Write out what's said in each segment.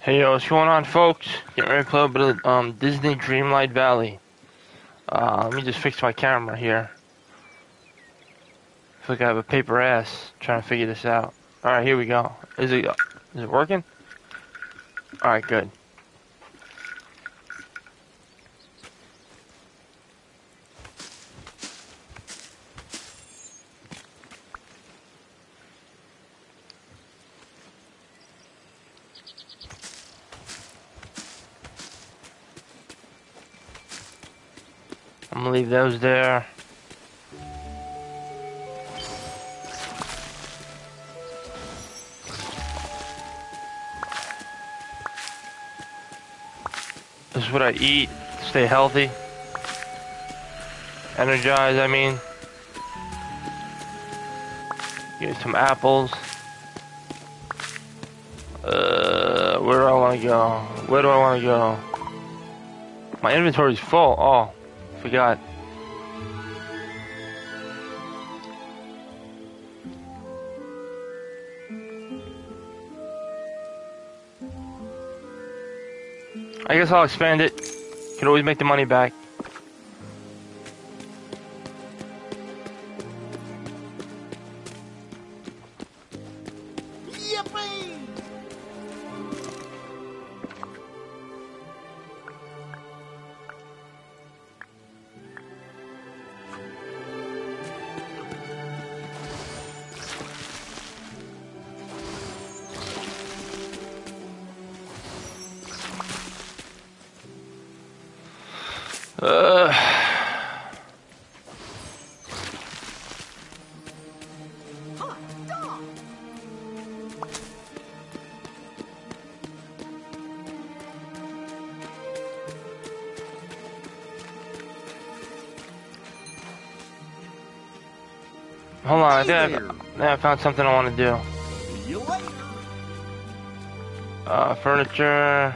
Hey yo, what's going on folks? Getting ready to play a bit of um, Disney Dreamlight Valley. Uh, let me just fix my camera here. I feel like I have a paper ass trying to figure this out. Alright, here we go. Is it, is it working? Alright, good. Leave those there. This is what I eat. Stay healthy. Energize, I mean. Get some apples. Uh, where do I want to go? Where do I want to go? My inventory's full. Oh, forgot. I guess I'll expand it. Can always make the money back. I found something I want to do. Uh, furniture.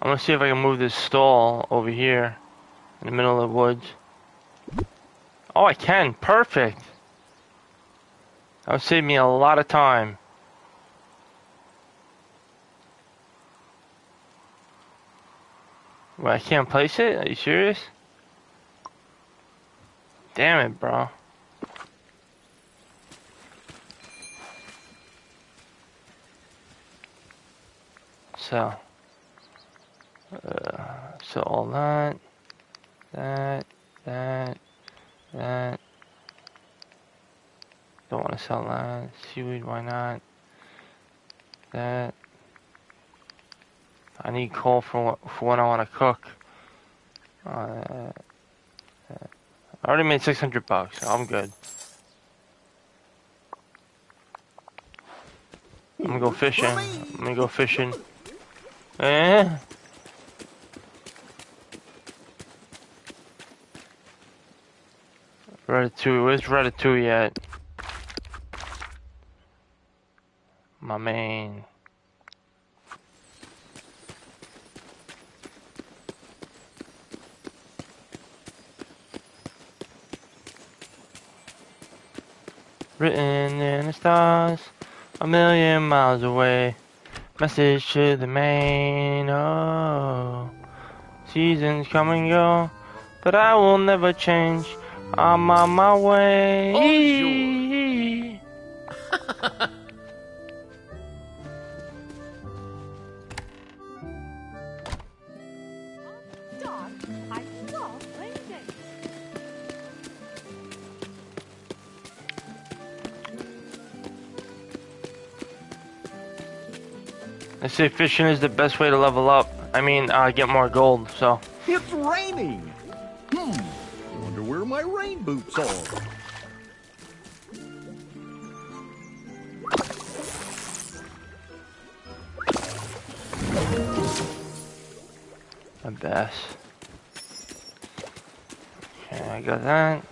I'm gonna see if I can move this stall over here in the middle of the woods. Oh, I can. Perfect. That would save me a lot of time. Wait, I can't place it? Are you serious? Damn it, bro. So, uh, so all that, that, that, that. Don't want to sell that. Seaweed, why not? That. I need coal for wh- for when I want to cook. Uh, I already made 600 bucks. I'm good. I'm gonna go fishing. I'm gonna go fishing. Eh? Ratatouille. Where's Ratatouille at? My main. Written in the stars, a million miles away. Message to the main. Oh, seasons come and go, but I will never change. I'm on my way. Say fishing is the best way to level up. I mean, uh, get more gold. So It's raining. Hmm. I wonder where my rain boots are. a bass. Okay, I got that.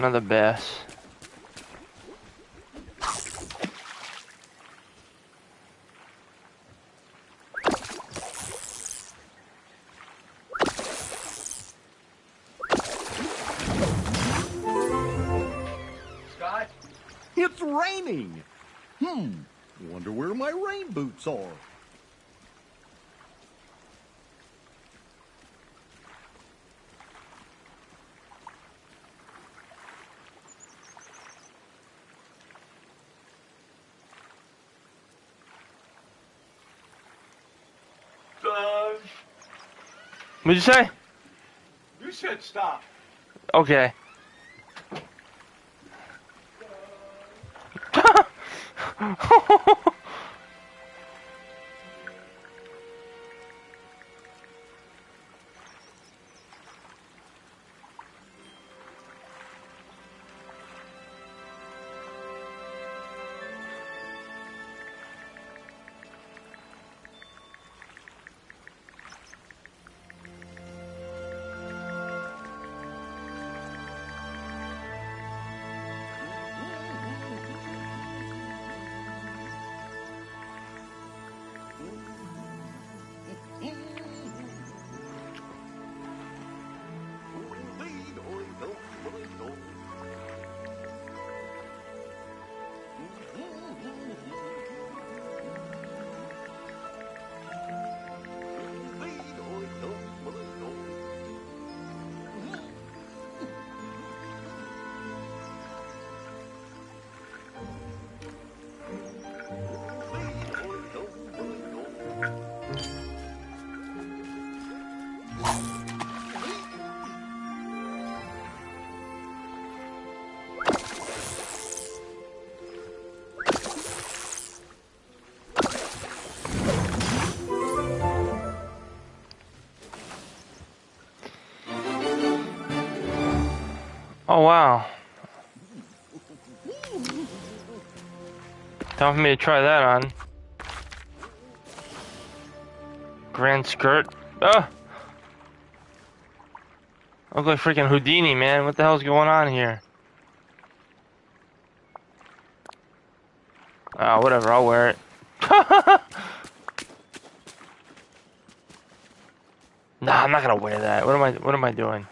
Another bass. What'd you say? You said stop. Okay. Oh wow. Time for me to try that on. Grand skirt. Ah! Look like freaking Houdini, man. What the hell's going on here? Ah, whatever. I'll wear it. nah, I'm not gonna wear that. What am I? What am I doing?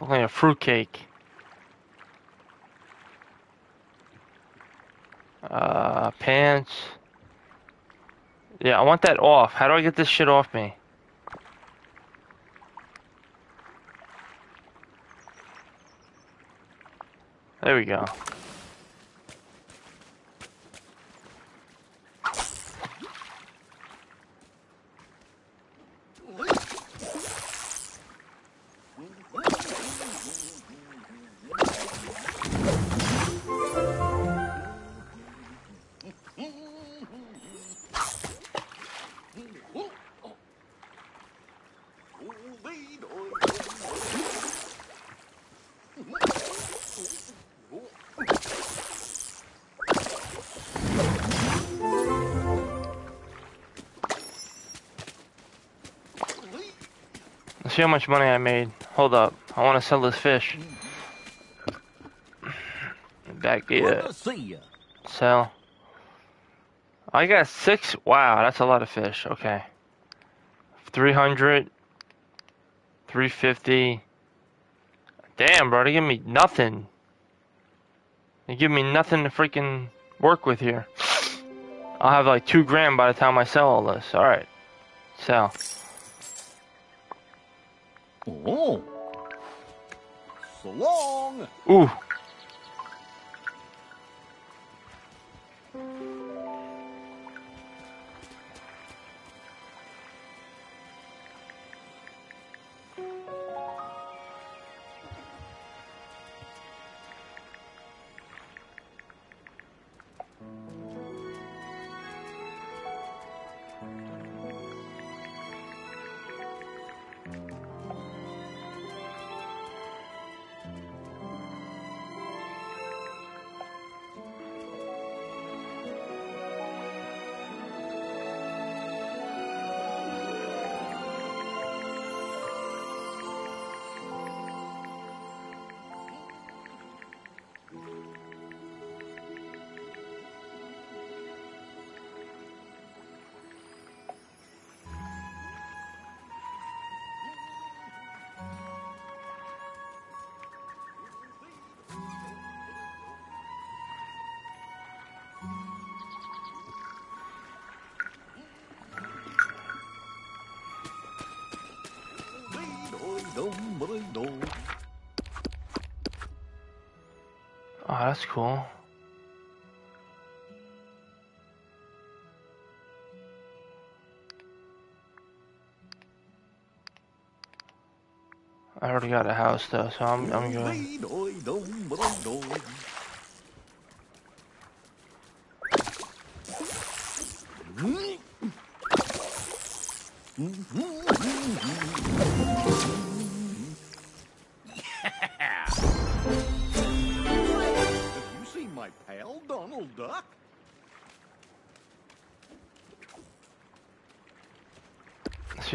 I'm like a fruitcake. Uh, pants. Yeah, I want that off. How do I get this shit off me? There we go. See how much money I made. Hold up. I want to sell this fish. Back here. to see ya. Sell. I got six. Wow, that's a lot of fish. Okay. 300. 350. Damn, bro. They give me nothing. They give me nothing to freaking work with here. I'll have like two grand by the time I sell all this. Alright. Sell. Oh. So long. Ooh. Oh, that's cool. I already got a house though, so I'm, I'm good.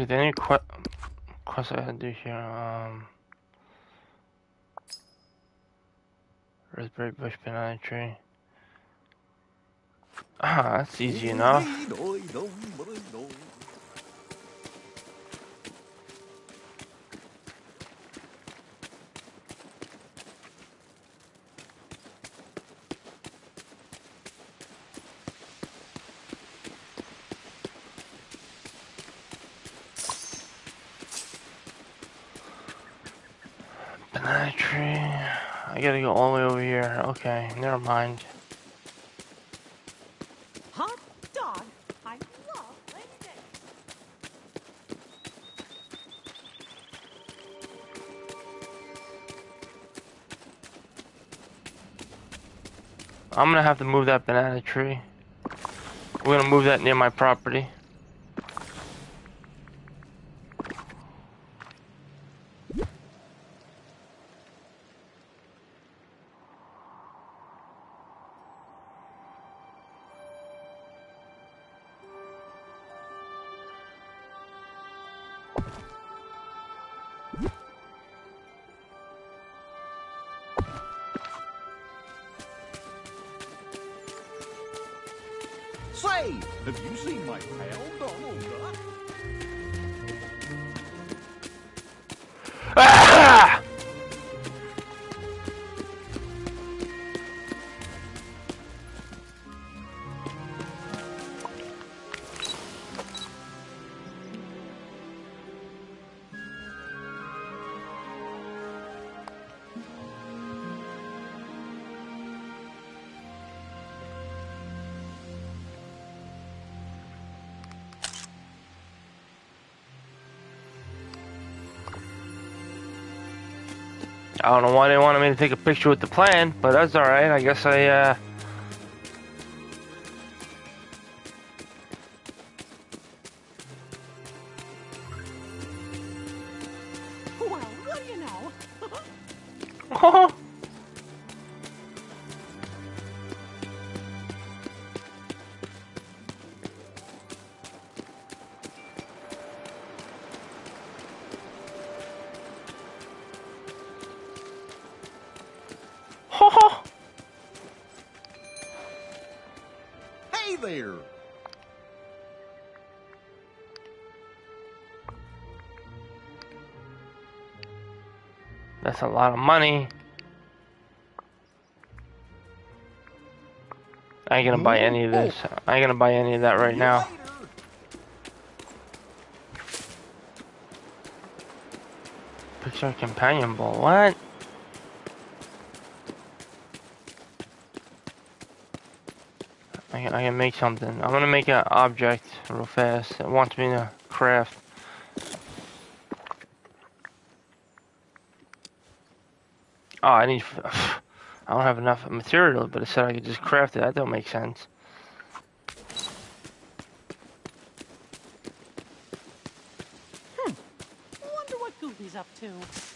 See, the only que quest I had to do here, um, raspberry bush banana tree. Ah, that's easy enough. Banana tree. I gotta go all the way over here. Okay, never mind. Hot dog. I love. I'm gonna have to move that banana tree. We're gonna move that near my property. Have you seen my pal! I don't know why they wanted me to take a picture with the plan, but that's alright. I guess I, uh... Well, what do you know? That's a lot of money. I ain't gonna buy any of this. I ain't gonna buy any of that right now. Picture companion ball. What? I can, I can make something. I'm gonna make an object real fast. It wants me to craft. Oh, I need. I don't have enough material, but it said I could just craft it. That don't make sense. Hmm. Wonder what Goofy's up to.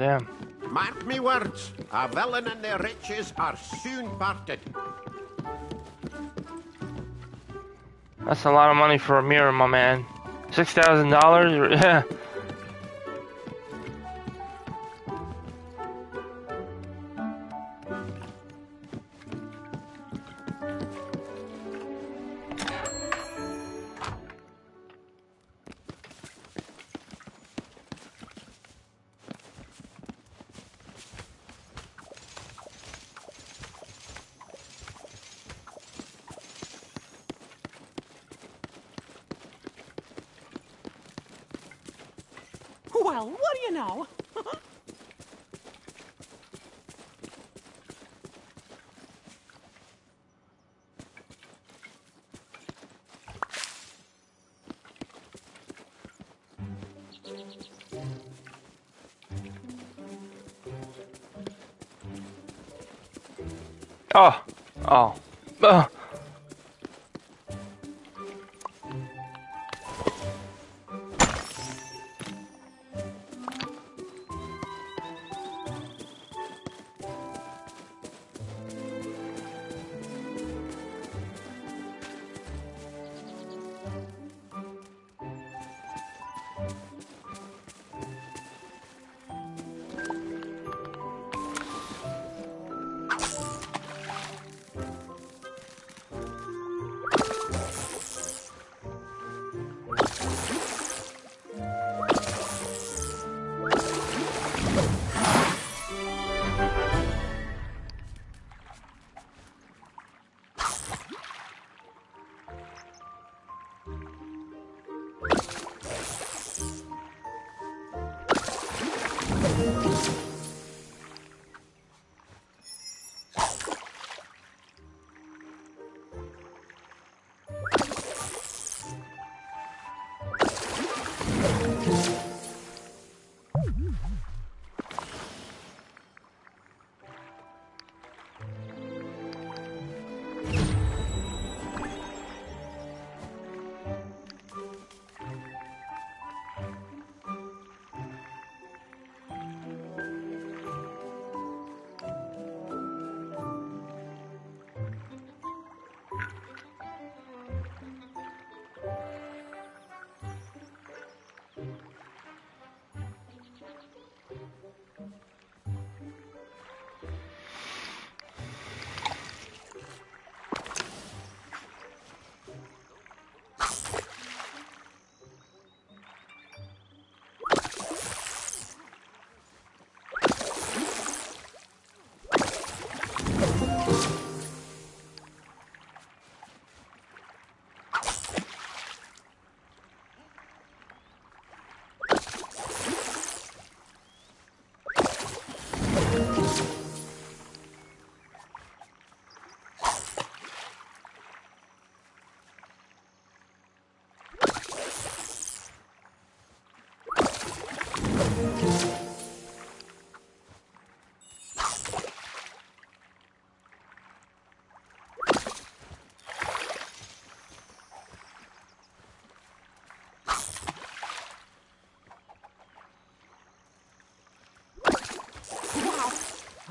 Damn. Mark me words, a villain and their riches are soon parted. That's a lot of money for a mirror, my man. Six thousand dollars?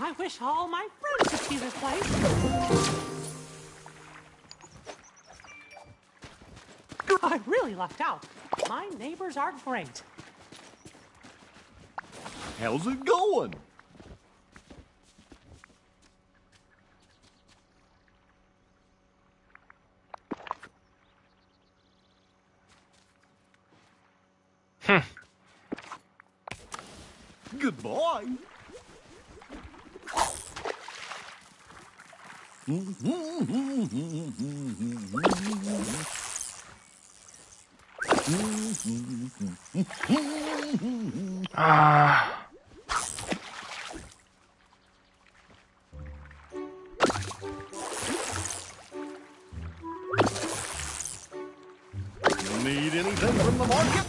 I wish all my friends could see this place. I really lucked out. My neighbors are great. How's it going? Anything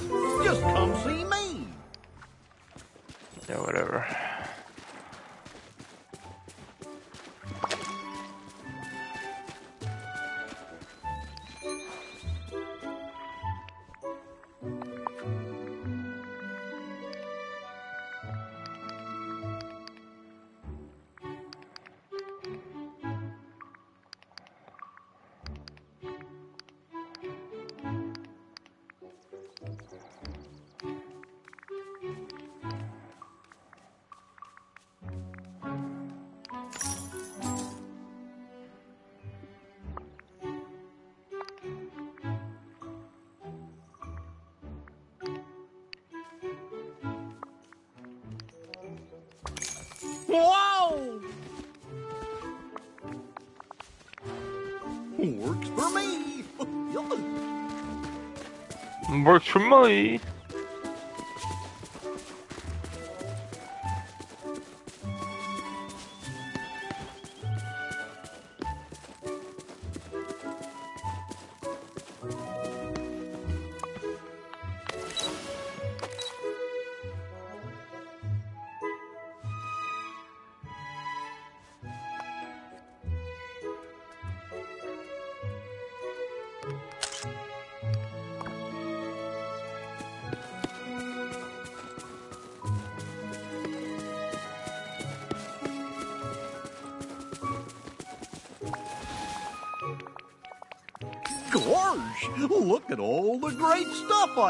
Works for me. Works for me.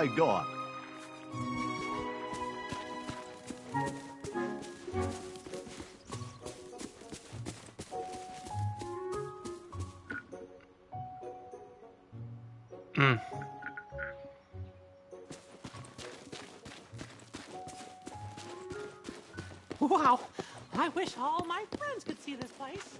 I got. Hmm. Wow. I wish all my friends could see this place.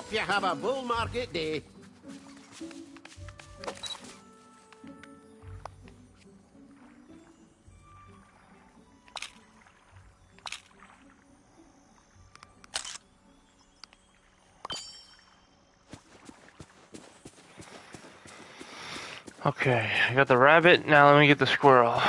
Hope you have a bull market day. Okay, I got the rabbit. Now let me get the squirrel.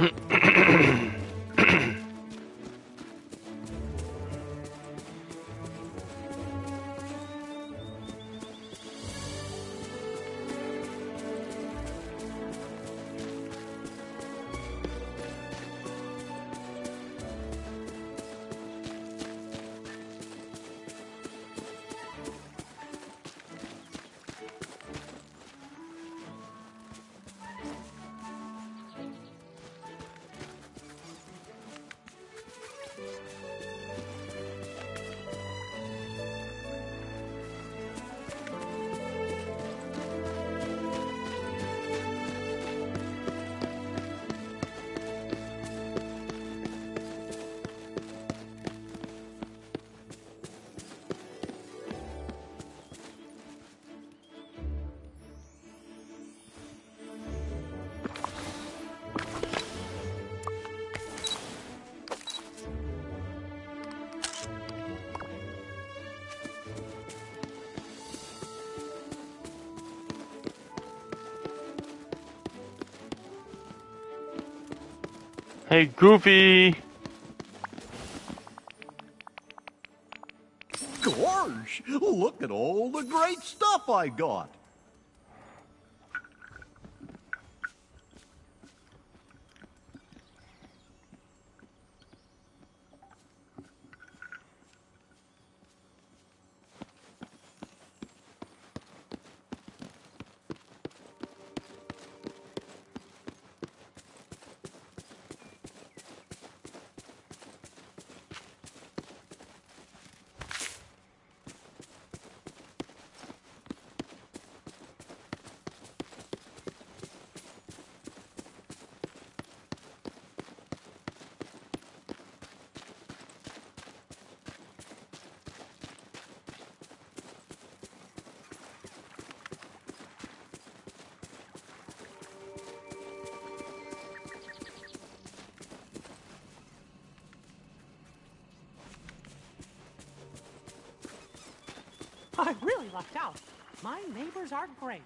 Mm-hmm. Hey, Goofy! Gosh, look at all the great stuff I got. I really lucked out. My neighbors are great.